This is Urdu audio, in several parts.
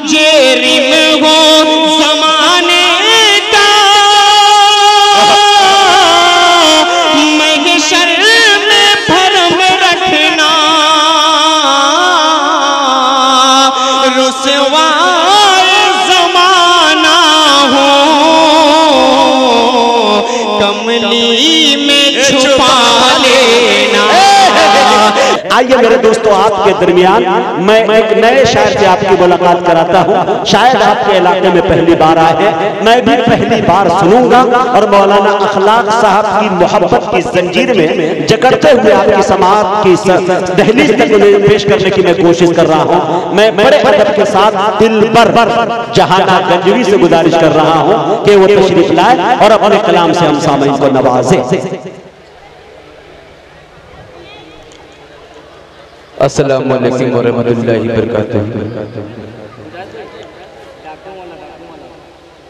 de آئیے میرے دوستو آپ کے درمیان میں ایک نئے شاعر سے آپ کی ملاقات کراتا ہوں۔ شاید آپ کے علاقے میں پہلی بار آئے ہیں۔ میں بھی پہلی بار سنوں گا اور مولانا اخلاق صاحب کی محبت کی زنجیر میں جکڑتے ہوئے آپ کی سماعت کی دہلیز تک انہیں پیش کرنے کی میں کوشش کر رہا ہوں۔ میں بڑے ادب کے ساتھ دل بر جہانا گنجوی سے گزارش کر رہا ہوں کہ وہ تشریف لائے اور اپنے کلام سے ہم سامعین کو نوازیں السلام علیکم ورحمت اللہ وبرکاتہ۔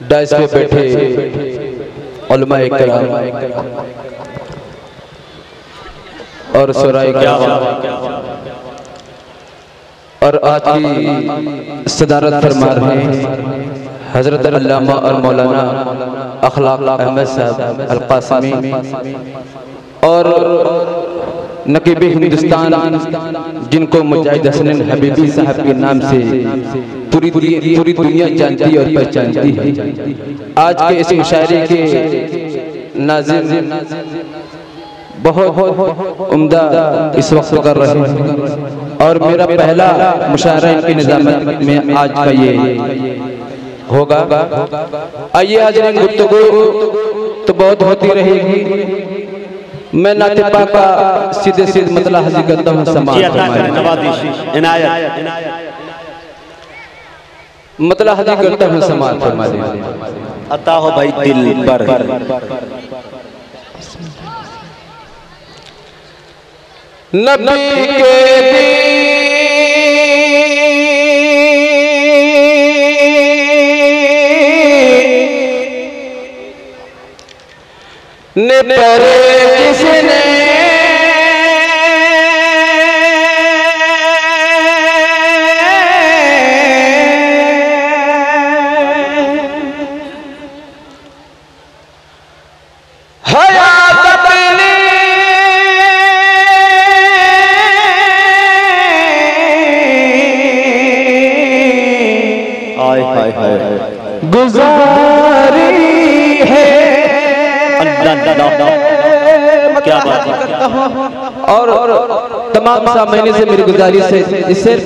ڈائس پہ بیٹھے علماء کرام اور سرائے کرام اور آج کی صدارت فرما رہے ہیں حضرت علامہ اور مولانا اخلاق احمد صاحب القاسمی اور نقیب ہندوستان جن کو مجاہد حسن حبیبی صاحب کے نام سے پوری دنیا جانتی اور پہچانتی ہے۔ آج کے اس مشاعرے کے ناظر بہت عمدہ اس وقت کر رہے ہیں۔ اور میرا پہلا مشاعرہ ان کی نظامت میں آج کا یہ ہوگا۔ آئیے حضرین گفتگو تو بہت ہوتی رہے گی۔ میں نعت پاک کا سیدھے سیدھ مطلع حضی کرتا ہوں سماعت جی فرمائے۔ عنایت۔ مطلع حضی کرتا ہوں سماعت فرمائے عطا ہو بھائی دل پر۔ نبی کے دین نے پر کیا بات ہے؟ اور تمام سامعین سے میری گزاری سے اس سے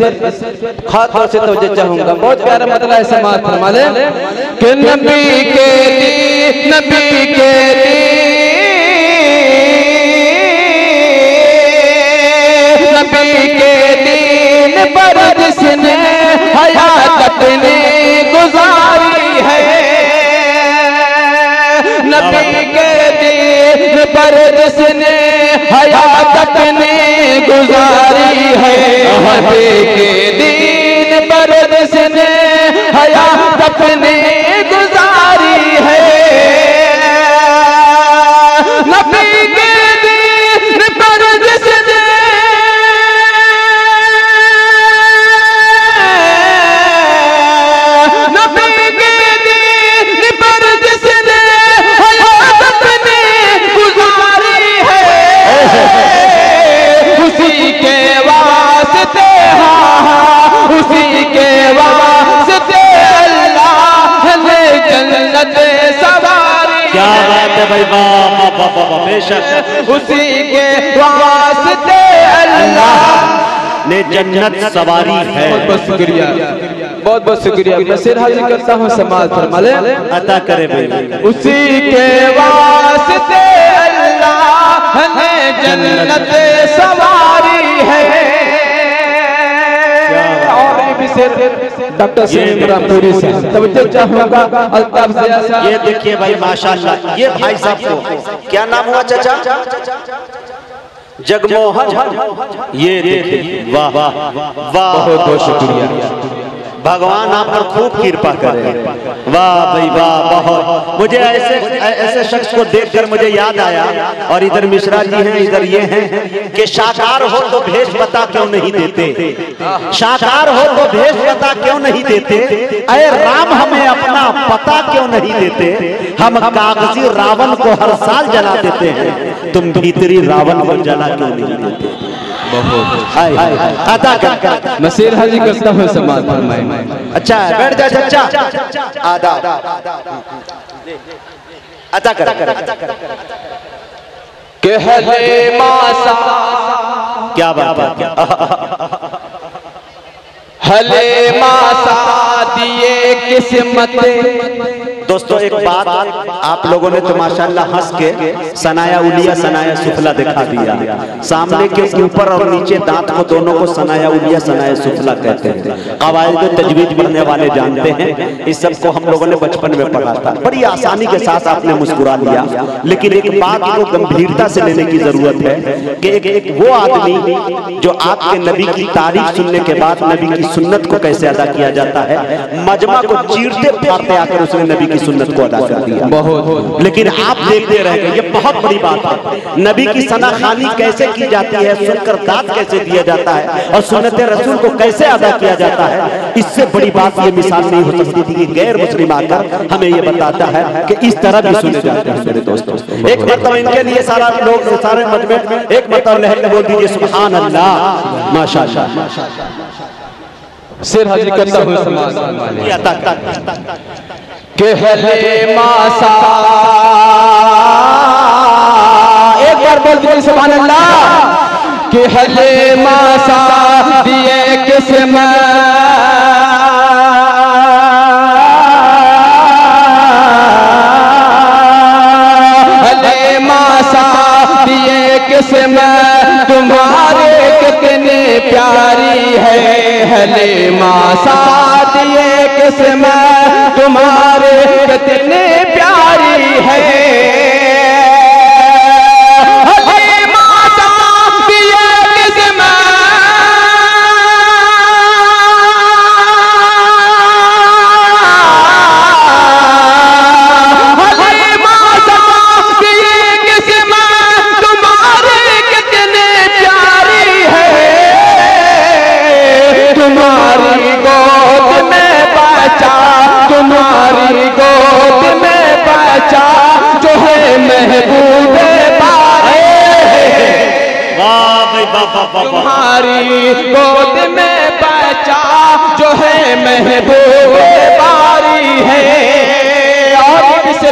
خاص طور سے توجہ چاہوں گا۔ بہت پیارا مطلع ہے، سماعت فرما لیں۔ کہ نبی کے دین، نبی کے دین، نبی کے دین پر جس نے حیات اپنی جس نے حیات نے گزاری ہے نبی کے دین پر جس نے حیات نے کیا بات ہے بھائی واہ واہ واہ بے شک۔ اسی کے واسطے اللہ نے جنت سواری ہے۔ بہت بہت شکریہ۔ بہت بہت شکریہ۔ میں سر حاضر کرتا ہوں سماعت فرما لیں عطا کرے بھائی۔ اسی کے واسطے اللہ نے جنت سواری ہے۔ سر ڈاکٹر سلیم رامپوری سے توجہ چاہوں گا الطاف صاحب۔ یہ دیکھیے بھائی ماشاءاللہ یہ بھائی صاحب کو کیا نام ہوا چچا؟ جگموہن۔ یہ دیکھیے واہ واہ بہت بہت شکریہ۔ بھگوان آپ پر خوب کرپا کرے واہ بھائی، واہ، بہت۔ مجھے ایسے ایسے شخص کو دیکھ کر مجھے یاد آیا۔ اور ادھر مشرا جی ہیں، ادھر یہ ہیں کہ شاکار ہو تو بھیج بتا کیوں نہیں دیتے؟ شاکار ہو تو بھیج بتا کیوں نہیں دیتے؟ اے رام، ہمیں اپنا پتا کیوں نہیں دیتے؟ ہم کاغذی راون کو ہر سال جلا دیتے ہیں۔ تم بھیتری راون کو جلا کیوں نہیں دیتے؟ بہت۔ اچھا، عطا کر مسیر حضی کرتا ہوں سمات فرمائے اچھا ہے بیٹھ جائے چچا۔ آدھا عطا کر کہہ دے ماسا۔ کیا بات حلی ماسا دیئے قسمت دوستو، ایک بات آپ لوگوں نے تو ماشاءاللہ ہس کے سنایا، اولیا سنایا سفلا دکھا دیا۔ سامنے کے اوپر اور نیچے دانت کو دونوں کو سنایا، اولیا سنایا سفلا کہتے ہیں۔ قواعد تجویج بڑھنے والے جانتے ہیں، اس سب کو ہم لوگوں نے بچپن میں پڑھا تھا۔ بڑی آسانی کے ساتھ آپ نے مسکرا لیا۔ لیکن ایک بات کو گمبھیرتا سے لینے کی ضرورت ہے کہ ایک وہ آدمی جو آپ کے نبی کی تاریخ سننے کے بعد نبی کی سنت کو کیسے ادا کیا جاتا ہے۔ مجمع کو چیرتے پھاڑتے آ کر اس نے نبی کی سنت کو ادا کر دیا۔ لیکن آپ دیکھتے رہ گئے یہ بہت بڑی بات ہے۔ نبی کی سنہ خانی کیسے کی جاتی ہے سن کر داد کیسے دیا جاتا ہے اور سنت رسول کو کیسے ادا کیا جاتا ہے؟ اس سے بڑی بات یہ مثال نہیں ہو سکتی تھی کہ غیر مسلم آتا ہمیں یہ بتاتا ہے کہ اس طرح بھی سنے جاتے ہیں۔ میرے دوستوں ایک مطلب ان کے لیے سارا لوگ سارے مجمع ایک مطلب لہر میں بول دیجیے سبحان اللہ ماشاءاللہ۔ سر حاضر کرتا ہوئے سبحان اللہ ماسا۔ ایک بار بول دیجیے سبحان اللہ۔ کہ حلے ماسا دیئے قسمت تمہارے کتنے پیاری ہے حلیمہ ساتھ یہ قسم تمہارے کتنے پیاری ہے۔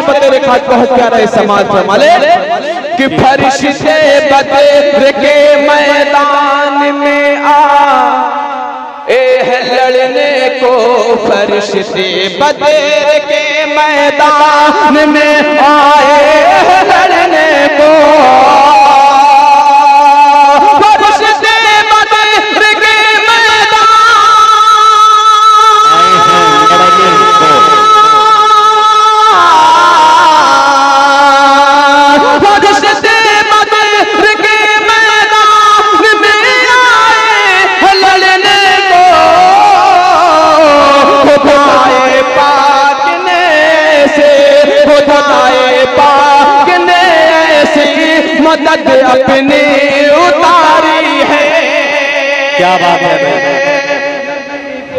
بطر خاص بہت پیارا ہے سماج فرما لے کہ فرشتے بطر کے میدان میں آ۔ اے لڑنے کو فرشتے بطر کے میدان میں آئے۔ لڑنے کو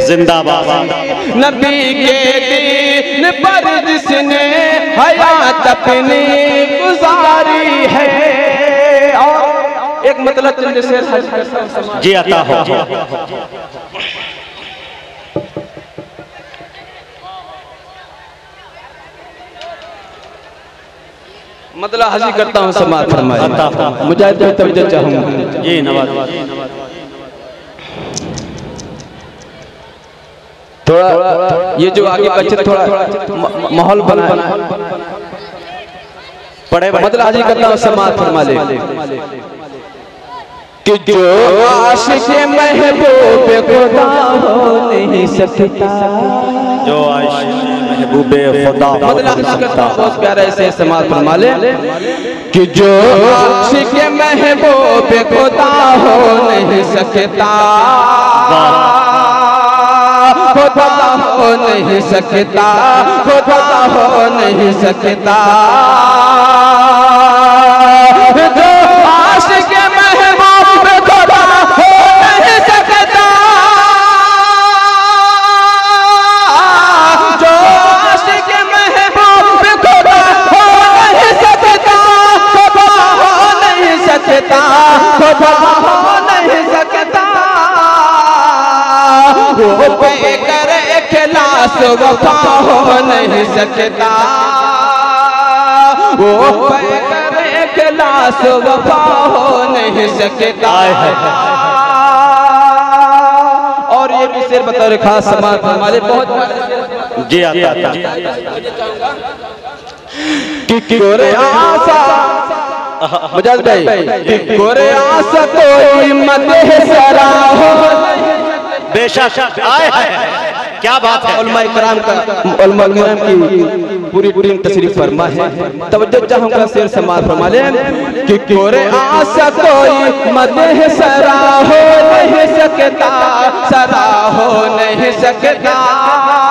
زندہ بابا نبی کے دین پر جس نے حیات اپنی گزاری ہے۔ ایک مطلب چند سے جی عطا ہو۔ مطلب حضی کرتا ہوں سماعت فرمائے۔ مجاہد جو توجہ چاہوں گا یہ نواز۔ تھوڑا یہ جو آگے بچے تھوڑا محل بنا ہے پڑھے مدل مطلب مطلب حاضر کرتا ہوں سماعت فرما لے۔ کہ جو عاشق محبوب خدا ہو نہیں سکتا۔ جو عاشق محبوب خدا ہو نہیں سکتا۔ بہت پیارا اسے سمات فرما لے۔ کہ جو عاشق محبوب خدا ہو نہیں سکتا۔ خدا ہو نہیں سکتا خدا ہو نہیں سکتا۔ جو عاشق محبوب خدا ہو نہیں سکتا۔ جو عاشق محبوب خدا ہو نہیں سکتا خدا ہو نہیں سکتا۔ خدا ہو نہیں سکتا۔ وہ پہ اخلاص وفا ہو نہیں سکتا۔ وہ پہ کر اخلاص وفا ہو نہیں سکتا۔ اور یہ بھی صرف بطور خاص سماعت ہمارے بہت جی آتا آتا۔ کورے آسا۔ مجاز بھائی کوئی مدہ سرا ہو۔ بے شک آئے ہیں کیا بات ہے؟ علماء اکرام کا علماء اکرام کی پوری پوری تصریف فرما ہے۔ توجہ چاہوں گا سیر سماعت فرما لیں۔ کہ کورے آسا کوئی مدہ سرا ہو نہیں سکتا، سرا ہو نہیں سکتا۔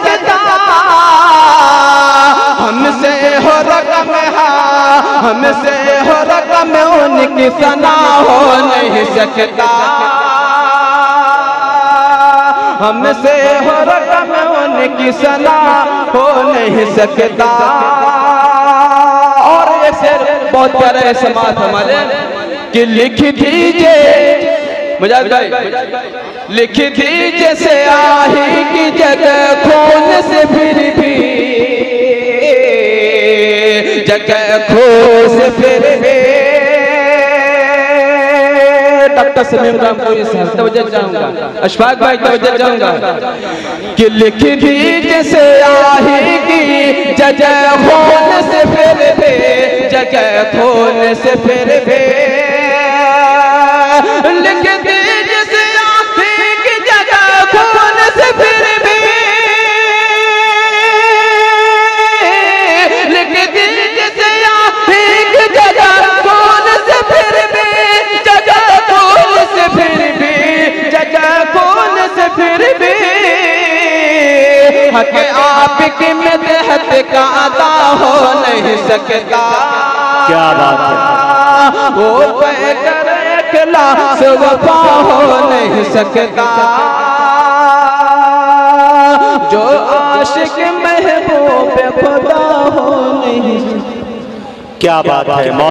نہیں ہم سے ہو رقم ہاں ہم سے ہو رقم ان کی سنا ہو نہیں سکتا۔ ہم سے ہو رقم ان کی سنا ہو نہیں سکتا۔ اور ایک شعر بہت پیارا ہے سماعت ہمارے کہ لکھ دیجیے۔ مجاز بھائی لکھ دیجیے سے آہی کی جگہ خون سے پھر بھی۔ جگہ خون سے پھر بھی۔ ڈاکٹر سمیم رام پوری صاحب توجہ چاہوں گا اشفاق بھائی، توجہ چاہوں گا کہ لکھ دیجیے سے آہی کی جگہ خون سے پھر بھی۔ جگہ خون سے پھر بھی۔ لکھ دیجیے کا عطا ہو نہیں سکتا۔ کیا بات ہے؟ وہ پہ کر اخلاص وفا ہو نہیں سکتا۔ جو عاشق محبوب خدا ہو نہیں۔ کیا بات ہے؟